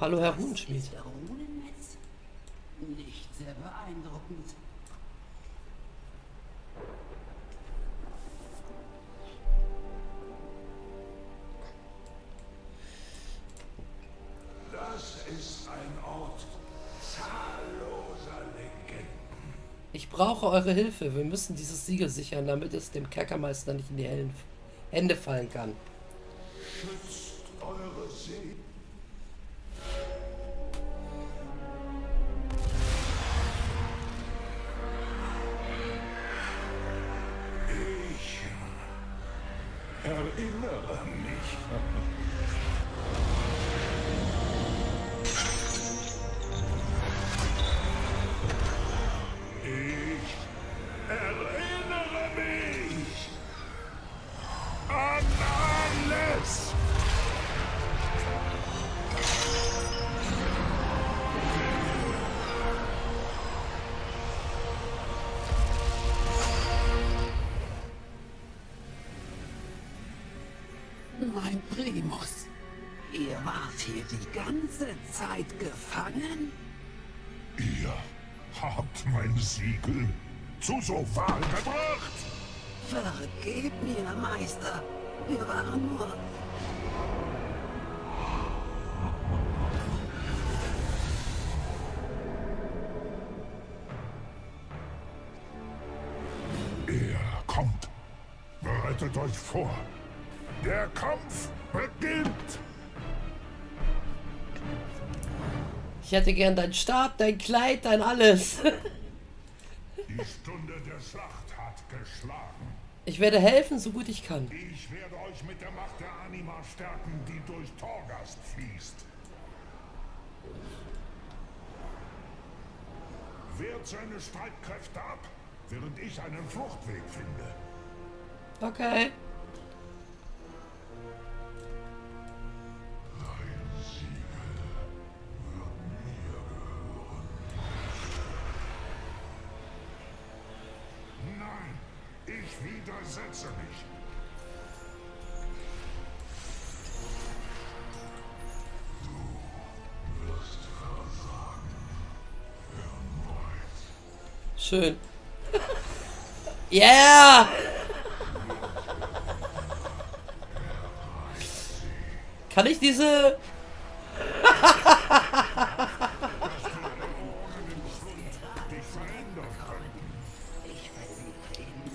Hallo, Herr Runenschmied. Nicht sehr beeindruckend. Das ist ein Ort zahlloser Legenden. Ich brauche eure Hilfe. Wir müssen dieses Siegel sichern, damit es dem Kerkermeister nicht in die Hände fallen kann. Schützt erinnere mich. Ich Mein Primus, ihr wart hier die ganze Zeit gefangen? Ihr habt mein Siegel zu so Wahl gebracht. Vergebt mir, Meister. Wir waren nur... Er kommt. Bereitet euch vor. Der Kampf beginnt. Ich hätte gern deinen Stab, dein Kleid, dein alles. Die Stunde der Schlacht hat geschlagen. Ich werde helfen, so gut ich kann. Ich werde euch mit der Macht der Anima stärken, die durch Torgast fließt. Wehrt seine Streitkräfte ab, während ich einen Fluchtweg finde. Okay. Erneut. Schön. Yeah! Kann ich diese...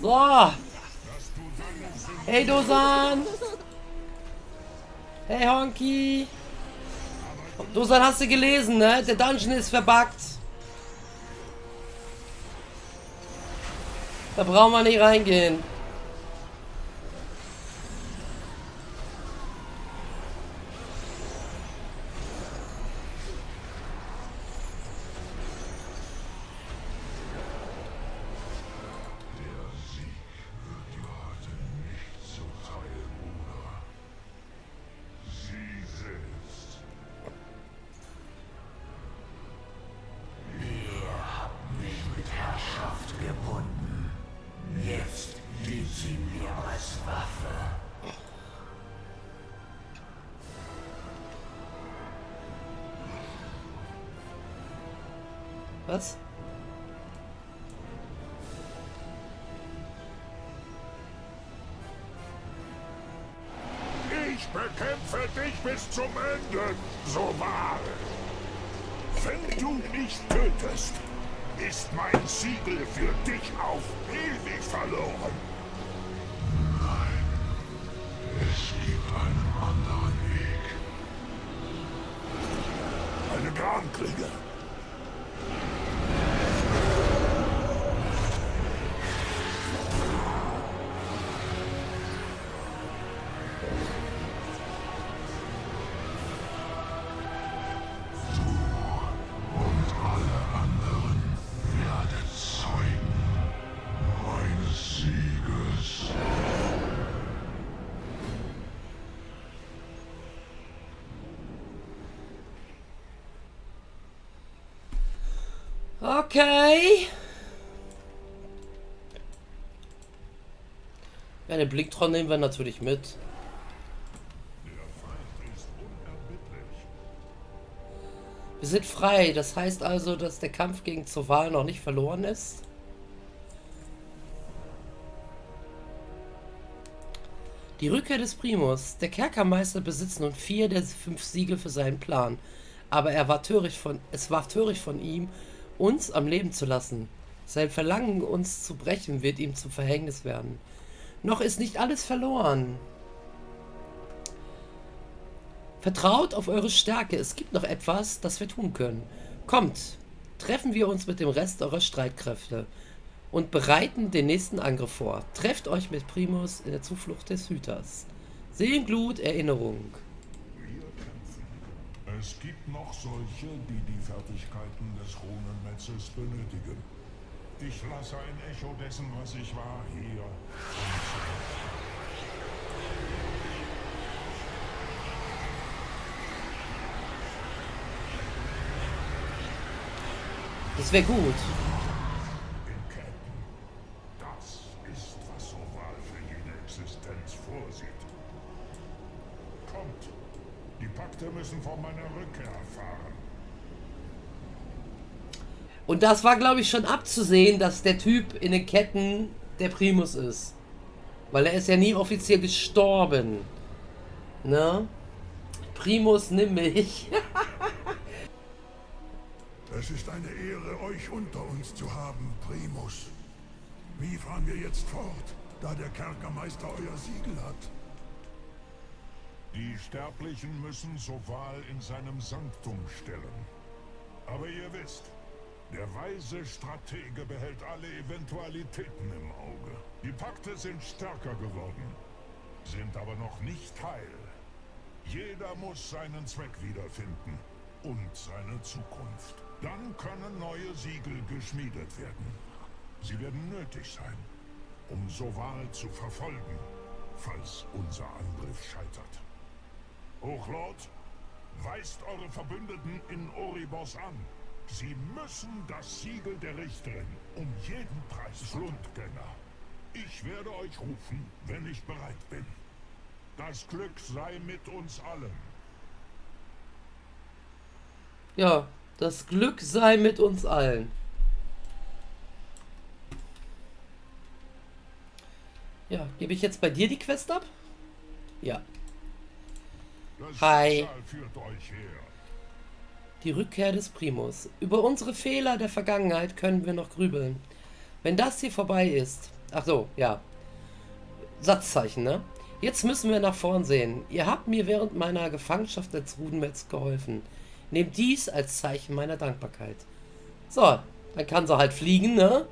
So. Hey Dosan. Hey Honky. Dosan hast du gelesen, ne? Der Dungeon ist verbuggt. Da brauchen wir nicht reingehen. Was? Ich bekämpfe dich bis zum Ende, so wahr. Wenn du mich tötest, ist mein Siegel für dich auf ewig verloren. Nein, es gibt einen anderen Weg. Eine Granklinge. Okay. Ja, den Blicktron nehmen wir natürlich mit. Wir sind frei. Das heißt also, dass der Kampf gegen Zoval noch nicht verloren ist. Die Rückkehr des Primus. Der Kerkermeister besitzt nun vier der fünf Siegel für seinen Plan. Aber er war töricht von, es war töricht von ihm, uns am Leben zu lassen. Sein Verlangen, uns zu brechen, wird ihm zum Verhängnis werden. Noch ist nicht alles verloren. Vertraut auf eure Stärke. Es gibt noch etwas, das wir tun können. Kommt, treffen wir uns mit dem Rest eurer Streitkräfte und bereiten den nächsten Angriff vor. Trefft euch mit Primus in der Zuflucht des Hüters. Seelenglut, Erinnerung. Es gibt noch solche, die die Fertigkeiten des Runenmetzes benötigen. Ich lasse ein Echo dessen, was ich war, hier. Das wäre gut. In Ketten. Das ist, was Soval für jede Existenz vorsieht. Kommt. Die Pakte müssen von meiner Rückkehr erfahren. Und das war, glaube ich, schon abzusehen, dass der Typ in den Ketten der Primus ist. Weil er ist ja nie offiziell gestorben. Ne? Primus, nimm mich. Es ist eine Ehre, euch unter uns zu haben, Primus. Wie fahren wir jetzt fort, da der Kerkermeister euer Siegel hat? Die Sterblichen müssen Soval in seinem Sanktum stellen. Aber ihr wisst, der weise Stratege behält alle Eventualitäten im Auge. Die Pakte sind stärker geworden, sind aber noch nicht heil. Jeder muss seinen Zweck wiederfinden und seine Zukunft. Dann können neue Siegel geschmiedet werden. Sie werden nötig sein, um Soval zu verfolgen, falls unser Angriff scheitert. Hochlord, weist eure Verbündeten in Oribos an. Sie müssen das Siegel der Richterin um jeden Preis Schlundgänger. Ich werde euch rufen, wenn ich bereit bin. Das Glück sei mit uns allen. Ja, das Glück sei mit uns allen. Ja, gebe ich jetzt bei dir die Quest ab? Ja. Das Hi. Schicksal führt euch her. Die Rückkehr des Primus. Über unsere Fehler der Vergangenheit können wir noch grübeln. Wenn das hier vorbei ist. Ach so, ja. Satzzeichen, ne? Jetzt müssen wir nach vorn sehen. Ihr habt mir während meiner Gefangenschaft als Rudenmetz geholfen. Nehmt dies als Zeichen meiner Dankbarkeit. So, dann kann sie halt fliegen, ne?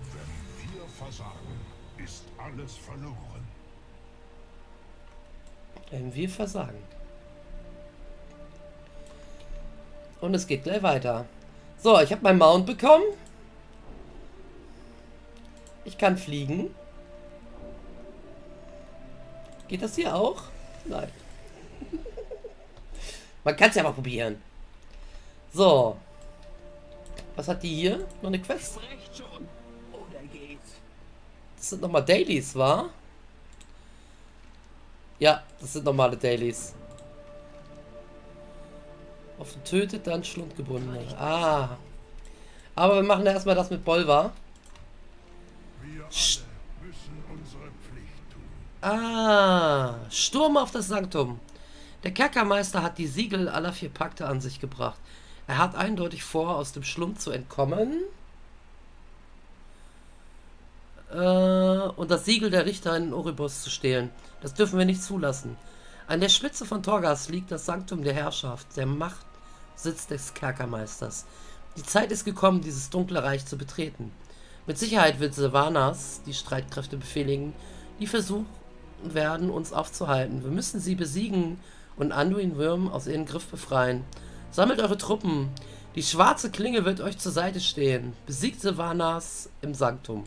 Wenn wir versagen, ist alles verloren. Wenn wir versagen. Und es geht gleich weiter. So, ich habe mein Mount bekommen. Ich kann fliegen. Geht das hier auch? Nein. Man kann es ja mal probieren. So. Was hat die hier? Noch eine Quest? Das sind nochmal Dailies, wa? Ja, das sind normale Dailies. Offen tötet, dann schlundgebundene. Ah. Aber wir machen erstmal das mit Bolvar. Wir Sch- alle müssen unsere Pflicht tun. Ah. Sturm auf das Sanktum. Der Kerkermeister hat die Siegel aller vier Pakte an sich gebracht. Er hat eindeutig vor, aus dem Schlund zu entkommen. Äh, und das Siegel der Richter in Oribos zu stehlen. Das dürfen wir nicht zulassen. An der Spitze von Torgas liegt das Sanktum der Herrschaft, der Machtsitz des Kerkermeisters. Die Zeit ist gekommen, dieses dunkle Reich zu betreten. Mit Sicherheit wird Sylvanas die Streitkräfte befehligen, die versuchen werden, uns aufzuhalten. Wir müssen sie besiegen und Anduin Würm aus ihrem Griff befreien. Sammelt eure Truppen. Die schwarze Klinge wird euch zur Seite stehen. Besiegt Sylvanas im Sanktum.